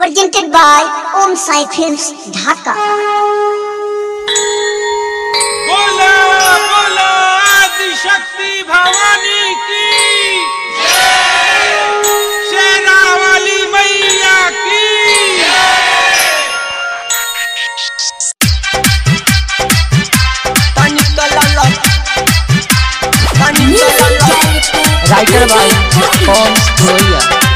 presented by Om Sai Films, Dhaka. बोला बोला आदि शक्ति भवानी की। शेरा वाली मैया की। राइटर बाय कौन रोइया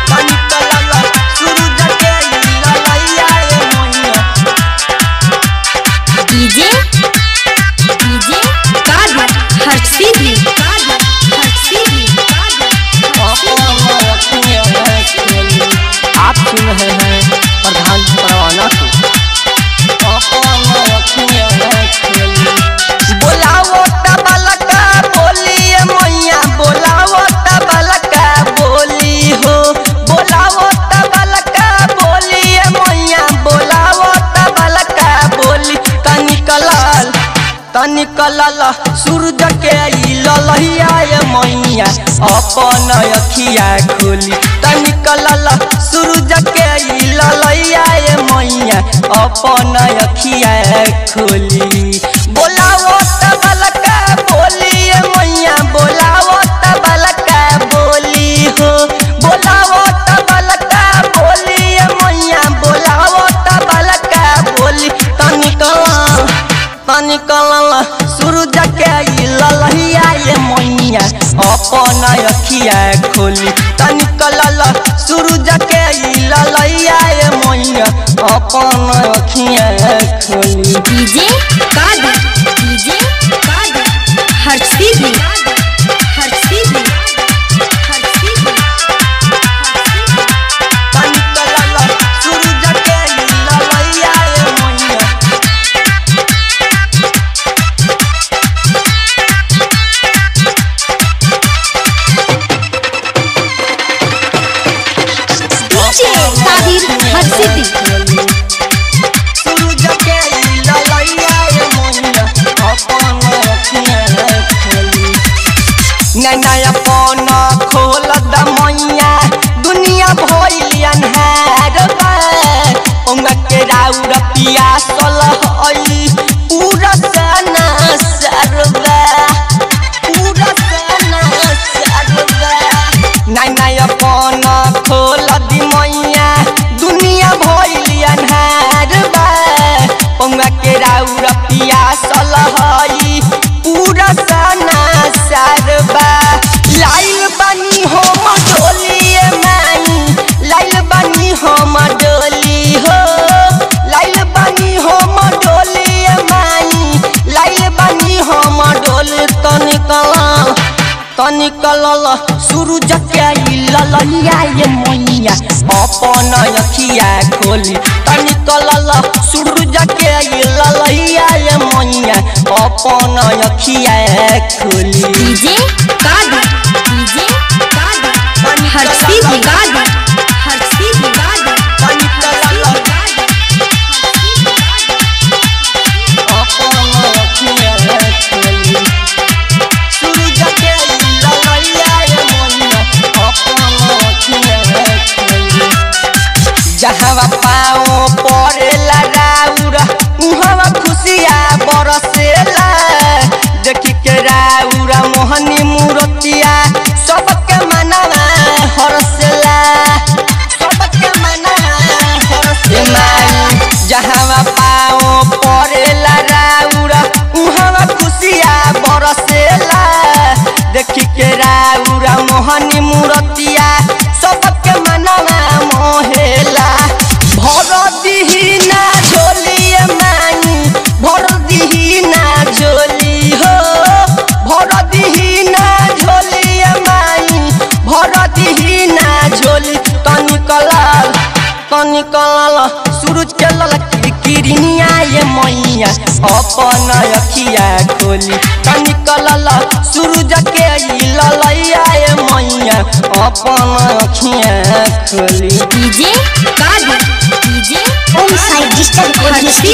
तनी सूरज के ललहिया मैया, अपन अखिया खोली। तनी कलल सूरज के ललहिया मैया, अपन अखिया खोली। बोलावो अखिया खोली। तनिकल सूरज के ललैया मैया अपन अखिया खोली। मैया अपन अखिया खोली द दुनिया भइल अन्हार बा। ओंगा के राउर पियासल कलल सूरज ललैया ये मैया अपन अखिया खोली तनी कलल सूरज के ललैया ये मैया अपन अखिया खोली डीजे कादर डीजे का हर्षी भी जहाँ पाओ पड़ेला राउर उहाँ खुशिया बरसेला। देखी के राउर मोहनी मूर्तिया सबके मनवा हरसेला। सबके मनवा हरसेला। जहाँ पाओ पड़ेला राउर उहाँ खुशिया बरसेला। देखी के राउर मोहनी मूर्तिया किरकिरिया ये मैया अपन अखिया खोली तनी सूरज के ललैया ये मैया अपन अखिया खोली DJ Kadar DJ Om Sai Digital Recording हर्षी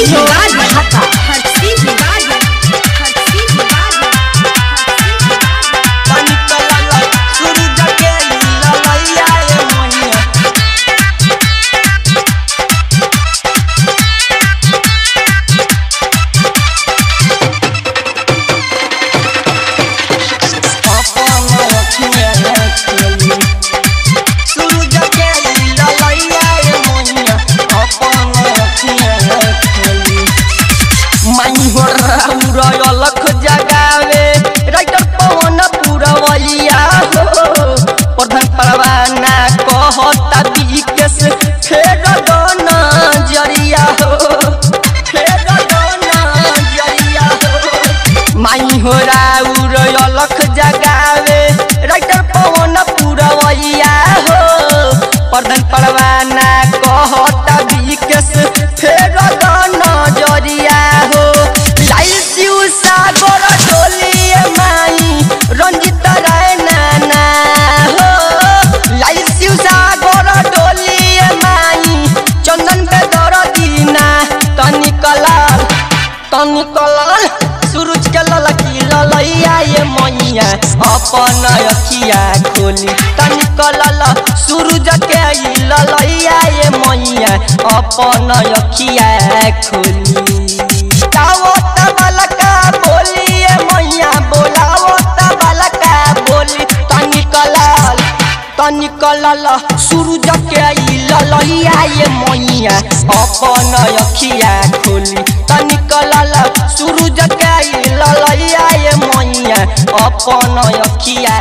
कहता दोना ज़रिया हो। दोना ज़रिया हो। माई हो राउर अलख जगावे, राइटर पवन पुरवैया हो। कलाल सूरज के ललकी ललैया ये मैया अपन अखिया खोली तनी कलाल सूरज के ललैया ये मैया अपन अखिया खोली गाओ तबलका बोलिए मैया बोलाओ तबलका बोली तनी कलाल तनी कलाल सूरज के ललैया ये मैया अपन अखिया खोली तनी कलाल सूरज जगाई ललैया ये मैया अपन अखिया